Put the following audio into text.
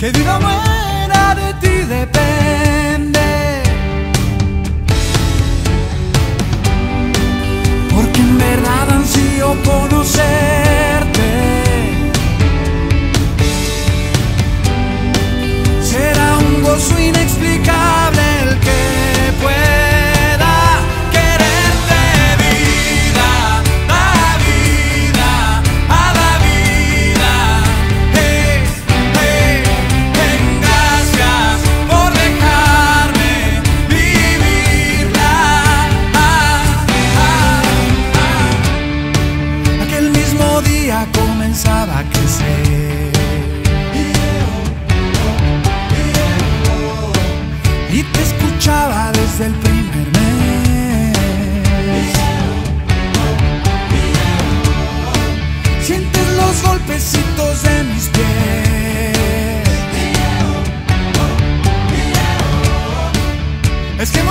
Que vida buena de ti depende. pensaba crecer. Y te escuchaba desde el primer mes. Sientes los golpecitos de mis pies. Es que